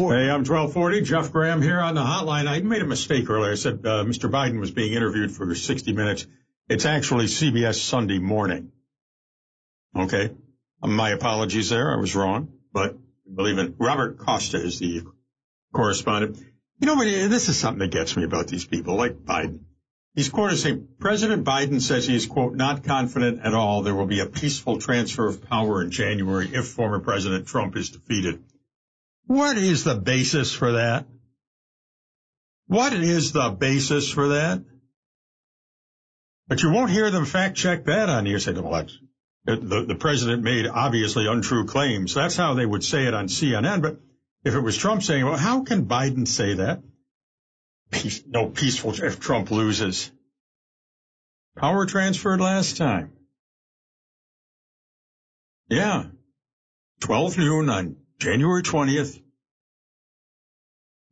1240. Hey, I'm 1240. Jeff Graham here on the hotline. I made a mistake earlier. I said uh, Mr. Biden was being interviewed for 60 minutes. It's actually CBS Sunday morning. Okay. My apologies there. I was wrong, but believe it. Robert Costa is the correspondent. You know, this is something that gets me about these people like Biden. He's quoted saying President Biden says he is, quote, not confident at all there will be a peaceful transfer of power in January if former President Trump is defeated. What is the basis for that? What is the basis for that? But you won't hear them fact check that on here. Say, well, the, the president made obviously untrue claims. That's how they would say it on CNN. But if it was Trump saying, well, how can Biden say that? Peace, no peaceful if Trump loses. Power transferred last time. Yeah. 12 noon on January 20th.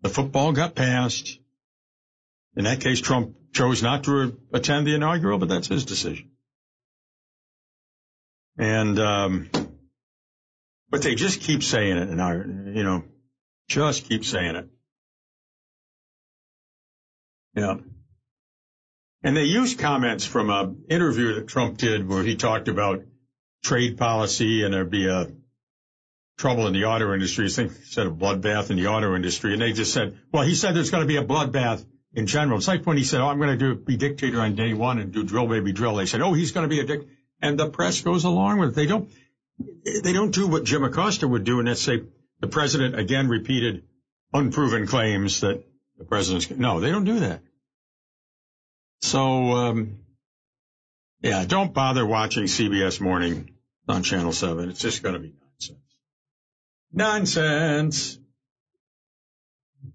The football got passed. In that case, Trump chose not to attend the inaugural, but that's his decision. And, um, but they just keep saying it and our, you know, just keep saying it. Yeah. And they used comments from a interview that Trump did where he talked about trade policy and there'd be a trouble in the auto industry. He said a bloodbath in the auto industry. And they just said, well, he said there's going to be a bloodbath in general. It's like when he said, oh, I'm going to do be dictator on day one and do drill baby drill. They said, oh, he's going to be a dick. And the press goes along with it. They don't, they don't do what Jim Acosta would do and that's say the president again repeated unproven claims that the president's, no, they don't do that. So, um, yeah, don't bother watching CBS Morning on Channel 7. It's just going to be nonsense. Nonsense.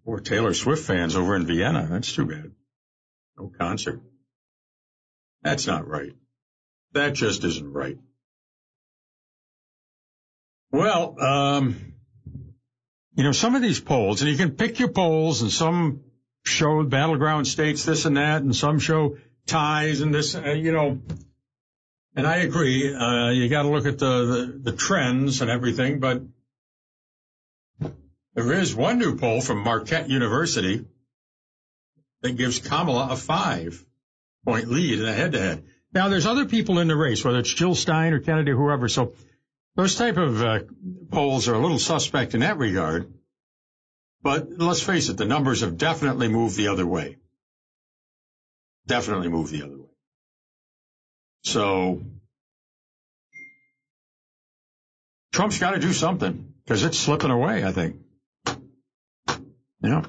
Poor Taylor Swift fans over in Vienna. That's too bad. No concert. That's not right. That just isn't right. Well, um, you know, some of these polls, and you can pick your polls, and some show battleground states this and that, and some show ties and this, uh, you know. And I agree, uh, you got to look at the, the, the trends and everything, but there is one new poll from Marquette University that gives Kamala a five point lead in a head to head. Now there's other people in the race, whether it's Jill Stein or Kennedy, or whoever. So those type of uh, polls are a little suspect in that regard. But let's face it, the numbers have definitely moved the other way. Definitely moved the other way. So Trump's got to do something because it's slipping away, I think. Yeah.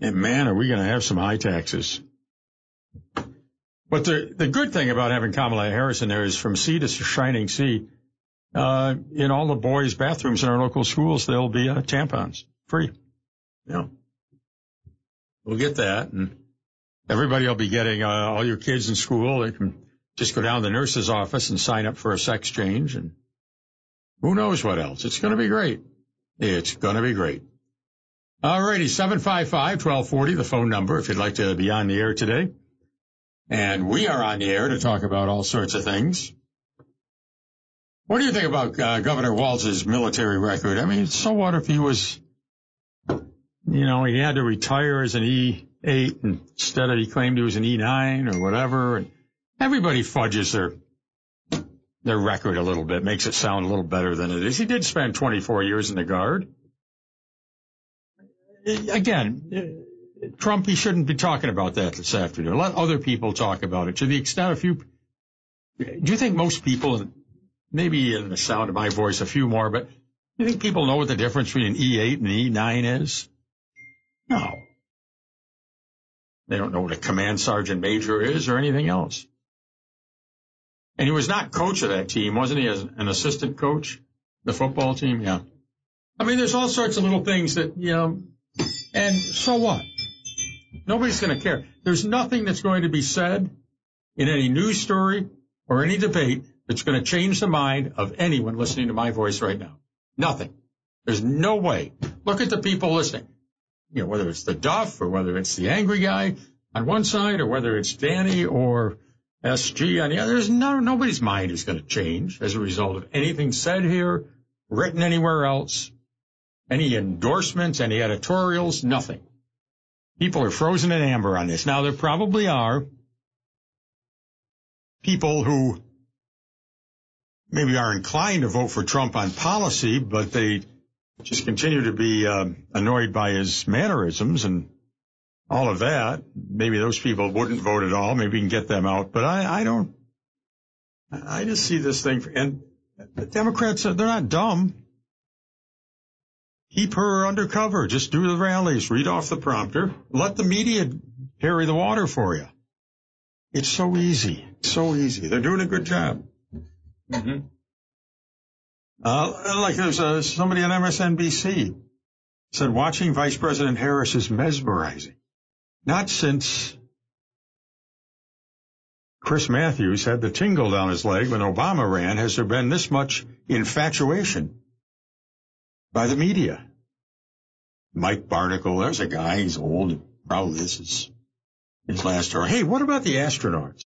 And man, are we going to have some high taxes. But the, the good thing about having Kamala Harris in there is from sea to shining sea, uh, in all the boys' bathrooms in our local schools, there'll be uh, tampons free. Yeah. We'll get that. And everybody will be getting, uh, all your kids in school, they can just go down to the nurse's office and sign up for a sex change and who knows what else. It's going to be great. It's going to be great. All righty. 755-1240, the phone number if you'd like to be on the air today. And we are on the air to talk about all sorts of things. What do you think about uh, Governor Walz's military record? I mean, so what if he was, you know, he had to retire as an E8 instead of he claimed he was an E9 or whatever. And everybody fudges their their record a little bit, makes it sound a little better than it is. He did spend 24 years in the Guard. Again, Trump, he shouldn't be talking about that this afternoon. Let other people talk about it. To the extent a few, do you think most people maybe in the sound of my voice a few more, but do you think people know what the difference between an E8 and an E9 is? No. They don't know what a command sergeant major is or anything else. And he was not coach of that team, wasn't he, as an assistant coach? The football team, yeah. I mean, there's all sorts of little things that, you know, and so what? Nobody's going to care. There's nothing that's going to be said in any news story or any debate that's going to change the mind of anyone listening to my voice right now. Nothing. There's no way. Look at the people listening. You know, whether it's the Duff or whether it's the angry guy on one side or whether it's Danny or SG on the other. There's no, nobody's mind is going to change as a result of anything said here, written anywhere else. Any endorsements, any editorials, nothing. People are frozen in amber on this. Now there probably are people who maybe are inclined to vote for Trump on policy, but they just continue to be uh, annoyed by his mannerisms and all of that. Maybe those people wouldn't vote at all. Maybe we can get them out. But I, I don't. I just see this thing, and the Democrats, they're not dumb. Keep her undercover. Just do the rallies. Read off the prompter. Let the media carry the water for you. It's so easy. So easy. They're doing a good job. Mm-hmm. Uh, like there's uh, somebody on MSNBC said watching Vice President Harris is mesmerizing. Not since Chris Matthews had the tingle down his leg when Obama ran has there been this much infatuation by the media. Mike Barnicle, there's a guy, he's old, probably this is his last story. Hey, what about the astronauts?